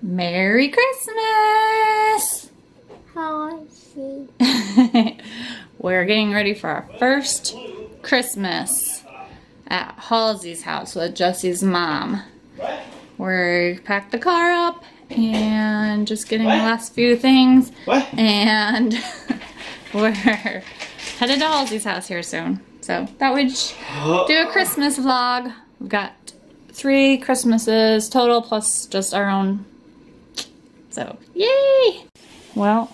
Merry Christmas! How I. We're getting ready for our first Christmas at Halsey's house with Jesse's mom. We're packed the car up and just getting the last few things. What? And we're headed to Halsey's house here soon. So that would do a Christmas vlog. We've got three Christmases total plus just our own. So, yay! Well,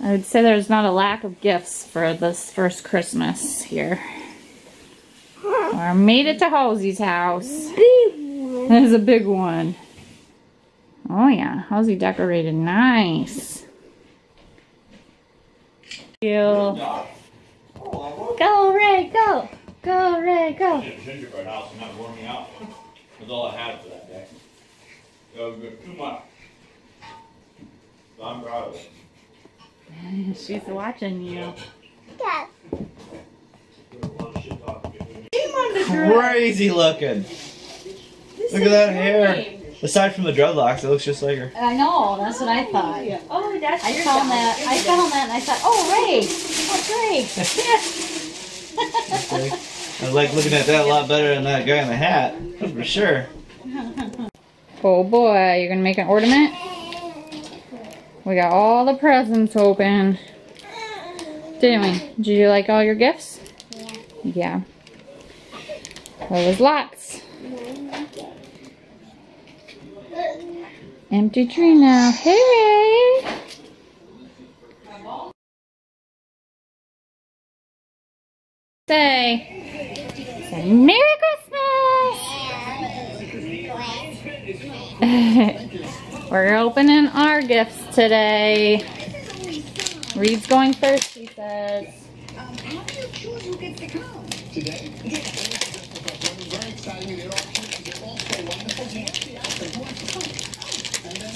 I would say there's not a lack of gifts for this first Christmas here. I made it to Halsey's house. There's a big one. Oh yeah, Halsey decorated nice. You. Go Ray, go! Go Ray, go! gingerbread house and not wore me out. That's all I had for that day. It was good. Too much. So I'm proud of it. She's watching you. Dad. Crazy looking. Look at that hair. Aside from the dreadlocks, it looks just like her. I know, that's what I thought. Oh, oh, that's I found that. I found that and I thought, oh Ray, oh Ray. I like looking at that a lot better than that guy in the hat. For sure. oh boy, you're gonna make an ornament? We got all the presents open. Didn't we? Did you like all your gifts? Yeah. Yeah. There was lots. Empty tree now. Hey! Say, say Merry Christmas! We're opening our gifts today. Reed's going first, he says. Um, how do you choose who gets to come? Today, very exciting. It all it's also wonderful. You have the outfit. Who wants to come? And then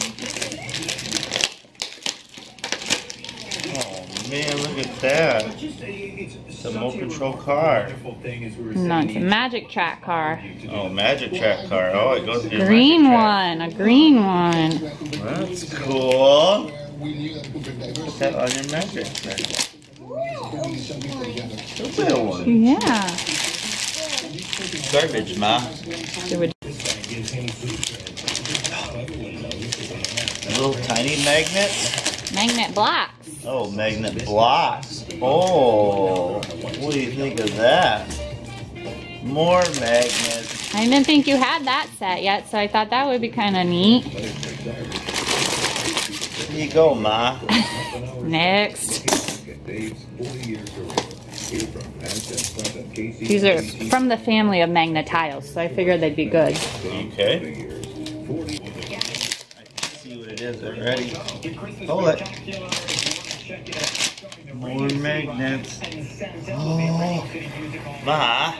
Oh man, look at that. it's a remote control car. No, it's a magic track car. Oh, magic track car. Oh, it goes to Green magic track. one, a green one. That's cool. we knew that we could Put that on your magic track. Little one. Yeah. Garbage, ma. It Little tiny magnets. Magnet blocks. Oh, magnet blocks. Oh, what do you think of that? More magnets. I didn't think you had that set yet, so I thought that would be kind of neat. Here you go, ma. Next. These are from the family of magnet tiles, so I figured they'd be good. Okay. I see what it is already. Hold it. More magnets. Oh, ma.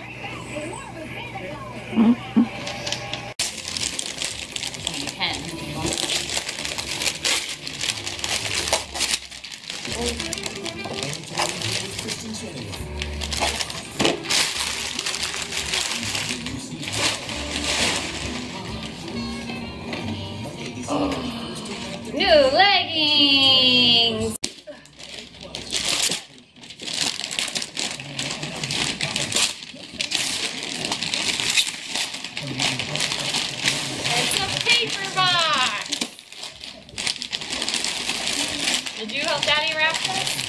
Did help Daddy wrap this?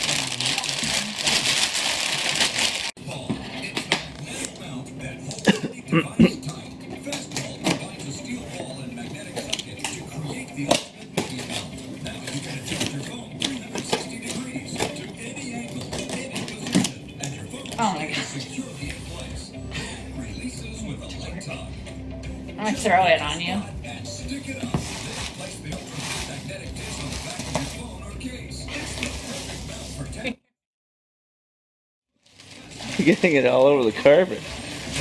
Oh my god. I'm gonna throw it on you. Getting it all over the carpet.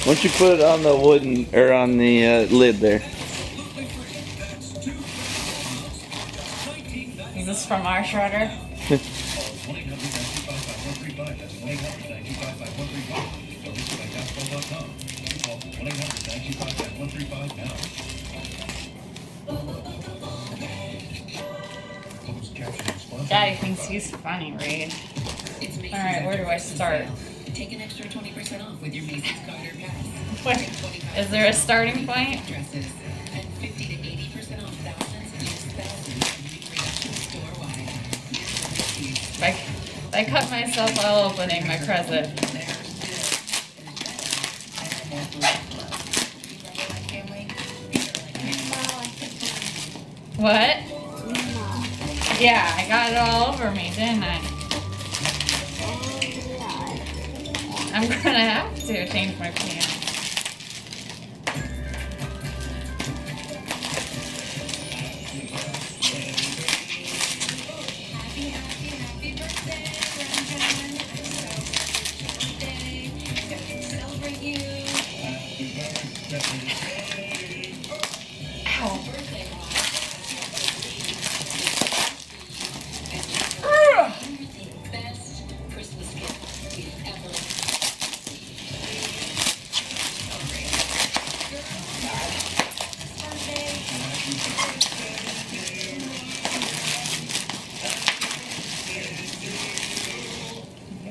Why don't you put it on the wooden or on the uh, lid there? Is this from our shredder? Daddy thinks he's funny, Reed. All right, where do I start? Take an extra 20% off with your Macy's card or pass. Is there a starting point? Dresses and 50 to 80% off thousands and thousands of new store-wide. Here's what Macy's. I, I cut myself while opening my present. What? Yeah, I got it all over me, didn't I? I'm gonna have to change my pants.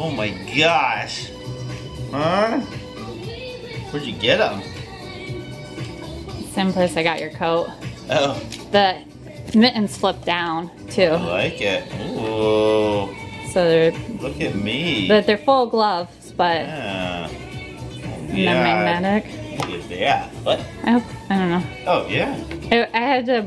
Oh my gosh. Huh? Where'd you get them? same place I got your coat. Oh, The mittens flip down too. I like it. Ooh, so they're look at me. but they're full gloves, but Yeah. and Yeah. they're magnetic. Look at that. What? I hope I don't know. Oh yeah. I, I had to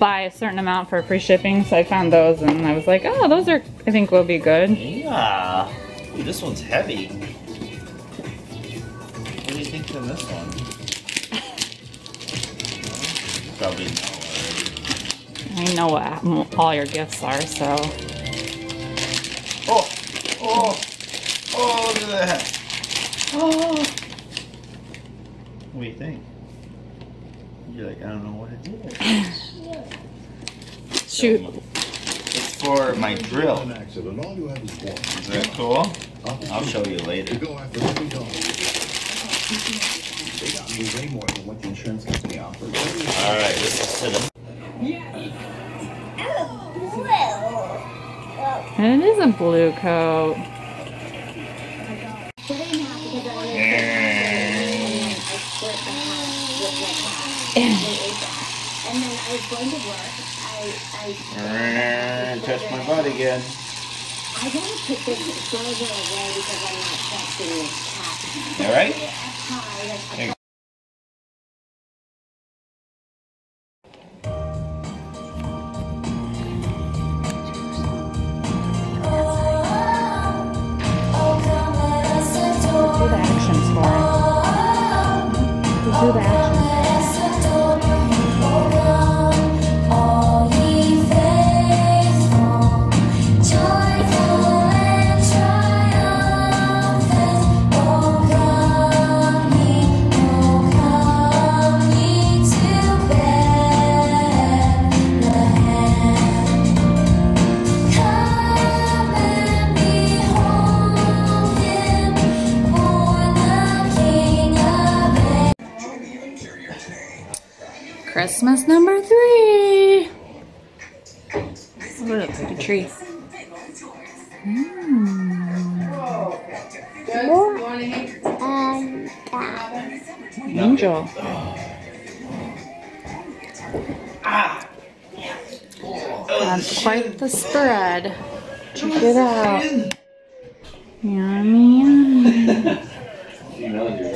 buy a certain amount for free shipping, so I found those, and I was like, oh, those are I think will be good. Yeah. Ooh, this one's heavy. What do you think of this one? Probably know. I know what all your gifts are, so Oh, oh, oh, look at that. Oh. What do you think? You're like, I don't know what it is. shoot. It's for my drill. An accident, all you have is that cool? Uh-huh. I'll show you later. go after every dog. They got me way more than what the insurance company offered. Alright, this is to the And it is a blue coat. And then I was going to work. I, I, touch my butt again. I want to put this burger away because I'm not trusting this cat. Alright? Hi, Do the actions Christmas number three. What a pretty tree. Hmm. Um, Angel. That's quite the spread. Check it out. Yummy, yummy.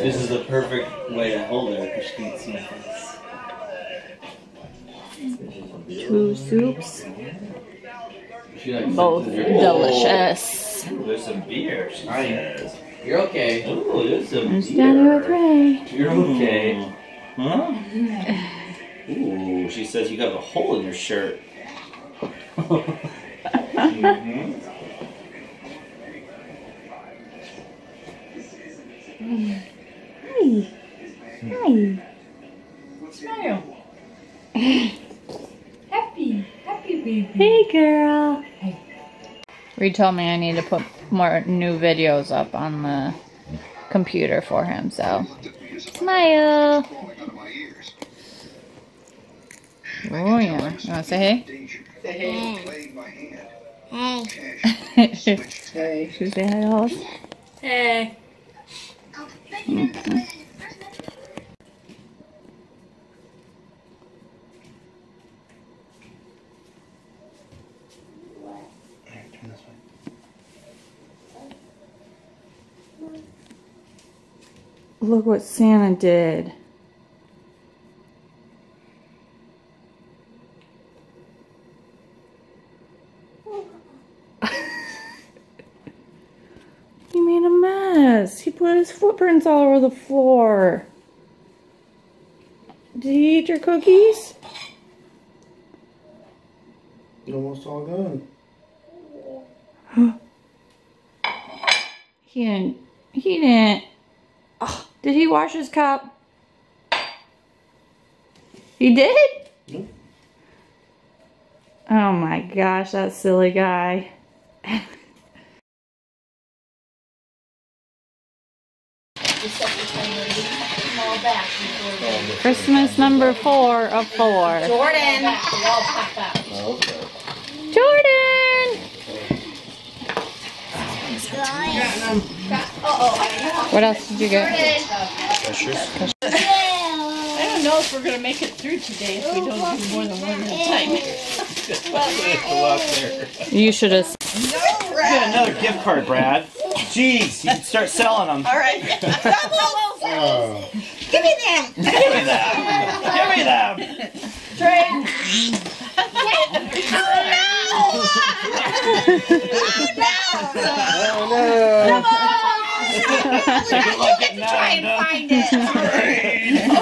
This is the perfect way to hold her because she can't see my face. Two soups. Both delicious. There's some beer. She says. You're okay. Ooh, there's some There's Daddy with beer. Ray. You're okay. Huh? Ooh, she says you have a hole in your shirt. Mhm. Hi. Hi. Smile. happy, happy baby. Hey, girl. Reed told me I need to put more new videos up on the computer for him, so. Smile. Oh, yeah. You want to say Say hey. hey? Should Hey. we say hi, Halls? Hey. Look what Santa did. he made a mess. He put his footprints all over the floor. Did he eat your cookies? Almost all gone. He didn't. He didn't. Oh, did he wash his cup? He did? Nope. Oh my gosh, that silly guy. Christmas number four of four. Jordan. Okay. Jordan! What else did you get? I don't know if we're gonna make it through today if we don't do more than one at a time. You should have. Get another gift card, Brad. Jeez, you can start selling them. All right. Oh, Give me them. Give me them. Give me them. Trade. oh Good I'm going to try and find it.